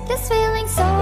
this feeling so